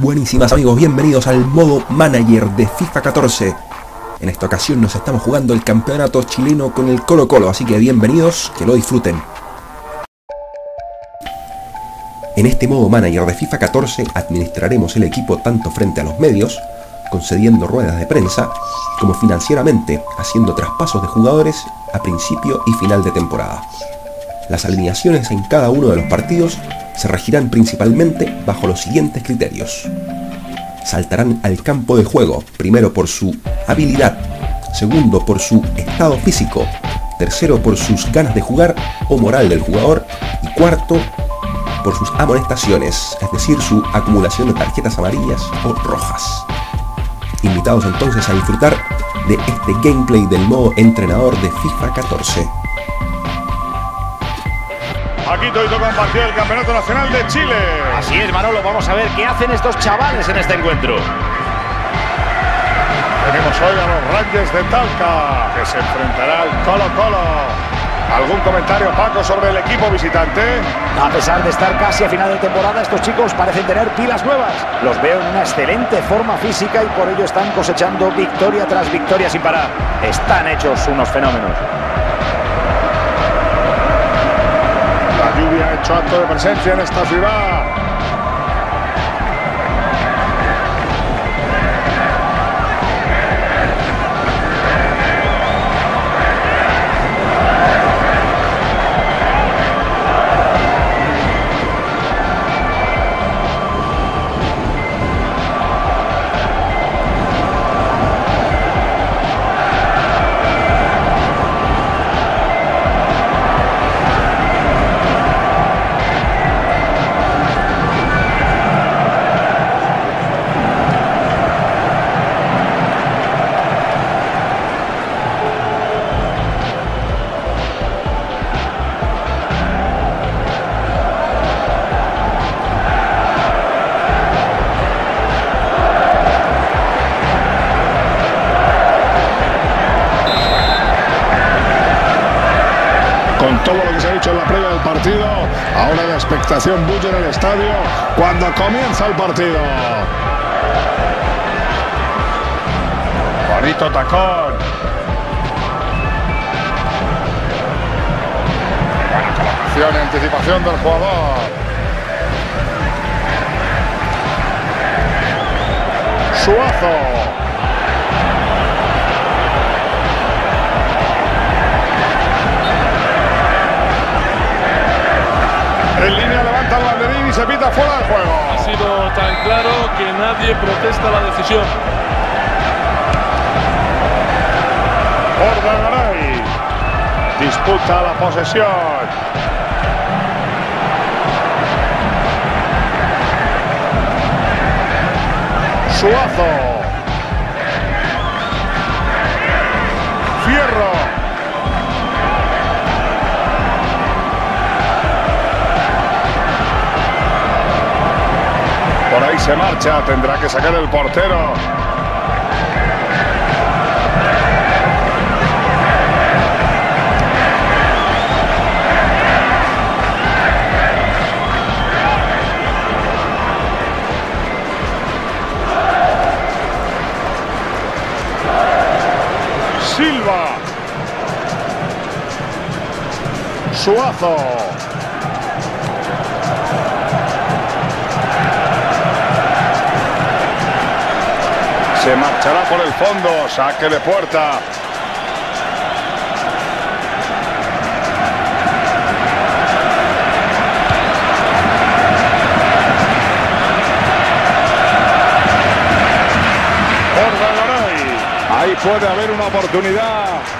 Buenísimas amigos, bienvenidos al modo manager de FIFA 14. En esta ocasión nos estamos jugando el campeonato chileno con el Colo Colo, así que bienvenidos, que lo disfruten. En este modo manager de FIFA 14 administraremos el equipo tanto frente a los medios, concediendo ruedas de prensa, como financieramente, haciendo traspasos de jugadores a principio y final de temporada. Las alineaciones en cada uno de los partidos se regirán principalmente bajo los siguientes criterios. Saltarán al campo de juego, primero por su habilidad, segundo por su estado físico, tercero por sus ganas de jugar o moral del jugador y cuarto por sus amonestaciones, es decir, su acumulación de tarjetas amarillas o rojas. Invitados entonces a disfrutar de este gameplay del modo entrenador de FIFA 14. Aquí Toito compartió el Campeonato Nacional de Chile. Así es, Manolo. Vamos a ver qué hacen estos chavales en este encuentro. Tenemos hoy a los Rangers de Talca, que se enfrentará al Colo Colo. ¿Algún comentario, Paco, sobre el equipo visitante? A pesar de estar casi a final de temporada, estos chicos parecen tener pilas nuevas. Los veo en una excelente forma física y por ello están cosechando victoria tras victoria sin parar. Están hechos unos fenómenos. Hecho acto de presencia en esta ciudad. Dicho en la previa del partido, ahora la expectación bulle en el estadio cuando comienza el partido. Bonito tacón. Buena colocación y anticipación del jugador. Suazo. Fuera del juego. Ha sido tan claro que nadie protesta la decisión. Ordagaray disputa la posesión. Suazo. Fierro. Se marcha, tendrá que sacar el portero. Silva. Suazo. Se marchará por el fondo, saque de puerta. Ahí puede haber una oportunidad.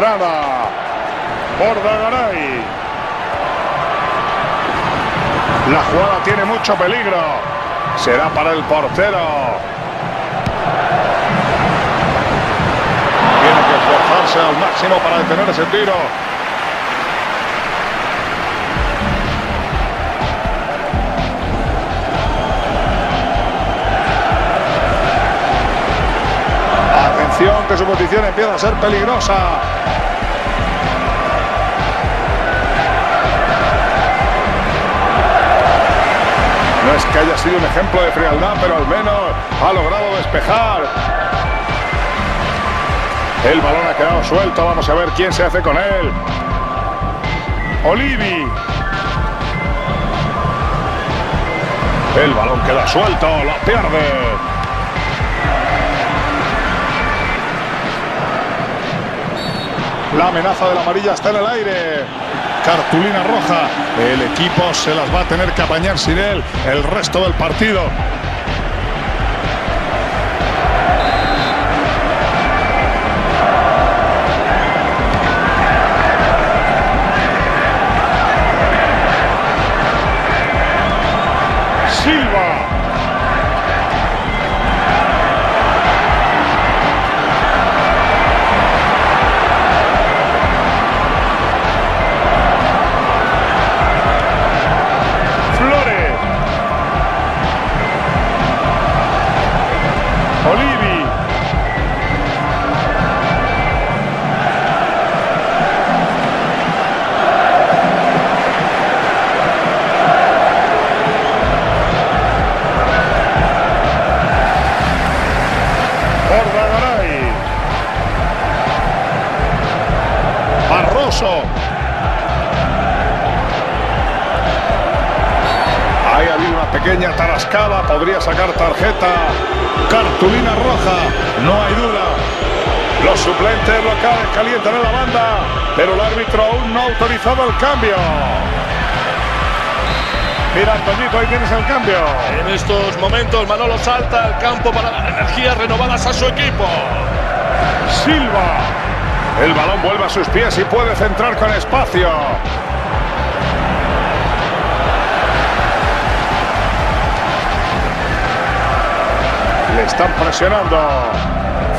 Estrada. Bordagaray. La jugada tiene mucho peligro. Será para el portero. Tiene que esforzarse al máximo para detener ese tiro. Posición empieza a ser peligrosa. No es que haya sido un ejemplo de frialdad, pero al menos ha logrado despejar. El balón ha quedado suelto. Vamos a ver quién se hace con él. Olivi. El balón queda suelto. Lo pierde. La amenaza de la amarilla está en el aire. Cartulina roja. El equipo se las va a tener que apañar sin él el resto del partido. No hay duda. Los suplentes locales calientan en la banda, pero el árbitro aún no ha autorizado el cambio. Mira, Antoñito, ahí tienes el cambio. En estos momentos Manolo salta al campo para dar energías renovadas a su equipo. Silva. El balón vuelve a sus pies y puede centrar con espacio. Están presionando.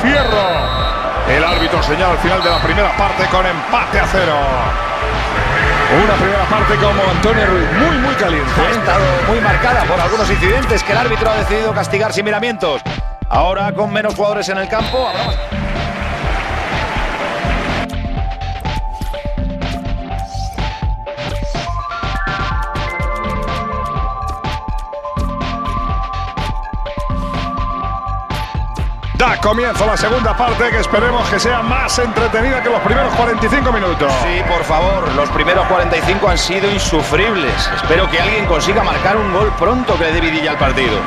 Fierro. El árbitro señala al final de la primera parte con empate a cero. Una primera parte como Antonio Ruiz, muy, muy caliente. Ha estado muy marcada por algunos incidentes que el árbitro ha decidido castigar sin miramientos. Ahora, con menos jugadores en el campo, habrá Da comienzo la segunda parte que esperemos que sea más entretenida que los primeros 45 minutos. Sí, por favor, los primeros 45 han sido insufribles. Espero que alguien consiga marcar un gol pronto que le dé vidilla al partido.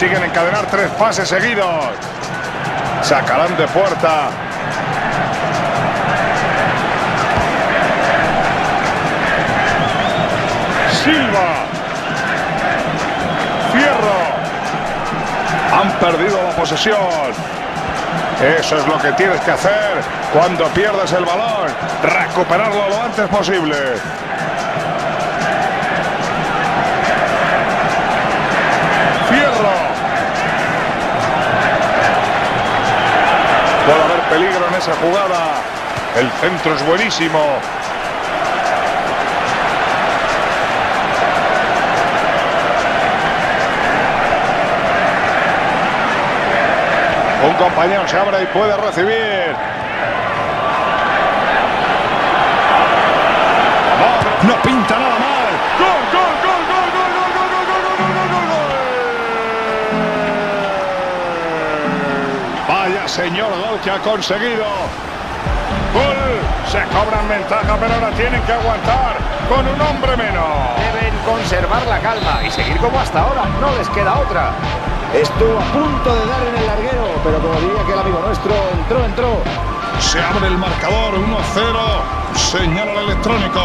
Consiguen encadenar tres pases seguidos. Sacarán de puerta. Silva. Fierro. Han perdido la posesión. Eso es lo que tienes que hacer cuando pierdes el balón. Recuperarlo lo antes posible. Puede haber peligro en esa jugada. El centro es buenísimo. Un compañero se abre y puede recibir. Vaya señor gol que ha conseguido. Gol. Se cobran ventaja, pero ahora tienen que aguantar con un hombre menos. Deben conservar la calma y seguir como hasta ahora. No les queda otra. Estuvo a punto de dar en el larguero, pero como diría que el amigo nuestro, entró, entró. Se abre el marcador 1-0. Señala el electrónico.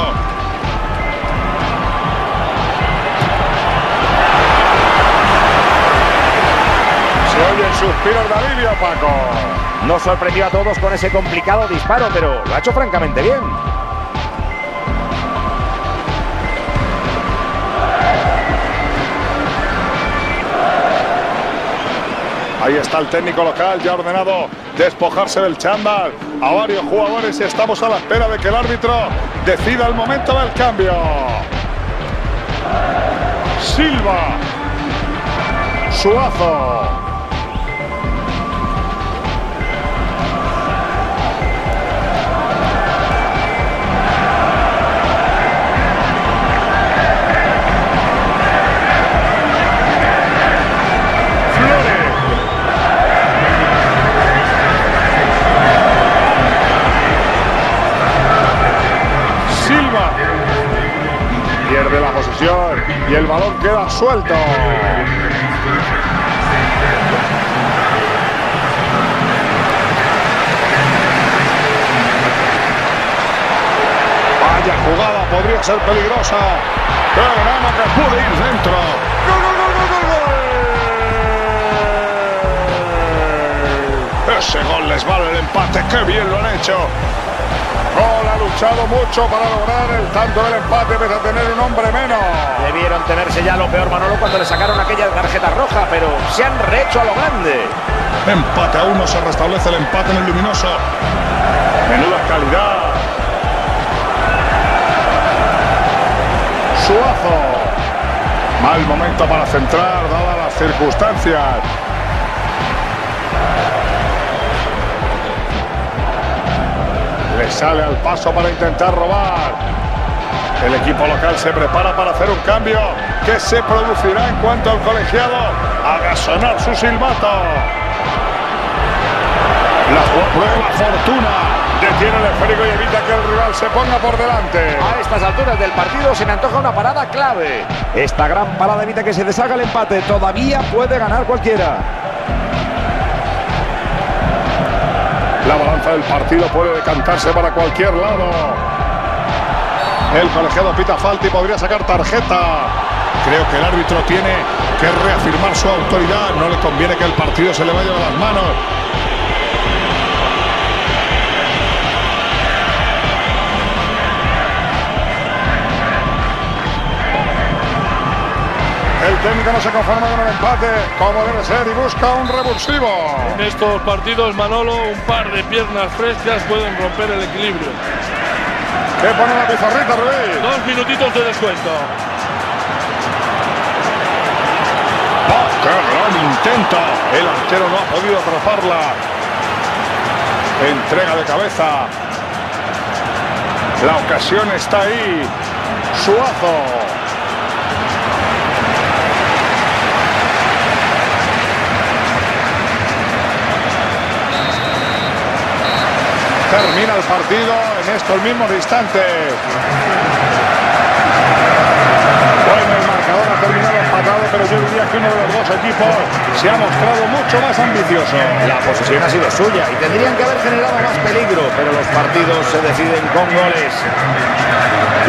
Se oye el suspiro de alivio, Paco. No sorprendió a todos con ese complicado disparo, pero lo ha hecho francamente bien. Ahí está el técnico local, ya ha ordenado despojarse del chándal a varios jugadores y estamos a la espera de que el árbitro decida el momento del cambio. Silva. Suazo. Y el balón queda suelto. Vaya jugada, podría ser peligrosa. Pero nada que puede ir dentro. ¡Gol, gol, gol, gol, gol, gol! Ese gol les vale el empate, qué bien lo han hecho. Luchado mucho para lograr el tanto del empate, pese a tener un hombre menos. Debieron tenerse ya lo peor Manolo cuando le sacaron aquella tarjeta roja, pero se han rehecho a lo grande. Empate a uno, se restablece el empate en el luminoso. Menuda calidad. Suazo. Mal momento para centrar, dadas las circunstancias. Le sale al paso para intentar robar. El equipo local se prepara para hacer un cambio que se producirá en cuanto al colegiado haga sonar su silbato. La prueba fortuna detiene el esférico y evita que el rival se ponga por delante. A estas alturas del partido se me antoja una parada clave. Esta gran parada evita que se deshaga el empate. Todavía puede ganar cualquiera. La balanza del partido puede decantarse para cualquier lado. El colegiado pita falta y podría sacar tarjeta. Creo que el árbitro tiene que reafirmar su autoridad. No le conviene que el partido se le vaya de las manos. El técnico no se conforma con el empate, como debe ser, y busca un revulsivo. En estos partidos, Manolo, un par de piernas frescas pueden romper el equilibrio. ¿Qué pone la pizarrita, Rubí? Dos minutitos de descuento. ¡Oh, ¡Qué gran intento! El arquero no ha podido atraparla. Entrega de cabeza. La ocasión está ahí. Suazo. Termina el partido en estos mismos instantes. Bueno, el marcador ha terminado empatado, pero yo diría que uno de los dos equipos se ha mostrado mucho más ambicioso. La posesión ha sido suya y tendrían que haber generado más peligro, pero los partidos se deciden con goles.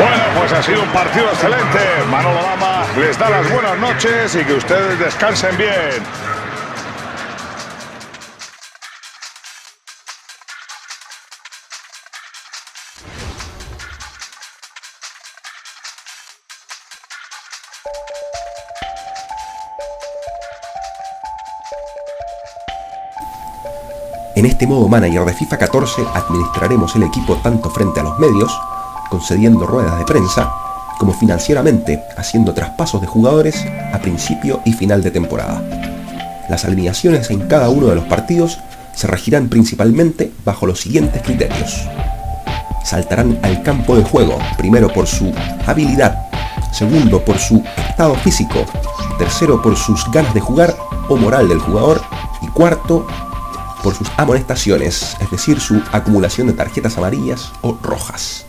Bueno, pues ha sido un partido excelente. Manolo Lama les da las buenas noches y que ustedes descansen bien. En este modo manager de FIFA 14 administraremos el equipo tanto frente a los medios, concediendo ruedas de prensa, como financieramente, haciendo traspasos de jugadores a principio y final de temporada. Las alineaciones en cada uno de los partidos se regirán principalmente bajo los siguientes criterios. Saltarán al campo de juego, primero por su habilidad, segundo por su estado físico, tercero por sus ganas de jugar o moral del jugador y cuarto por sus amonestaciones, es decir, su acumulación de tarjetas amarillas o rojas.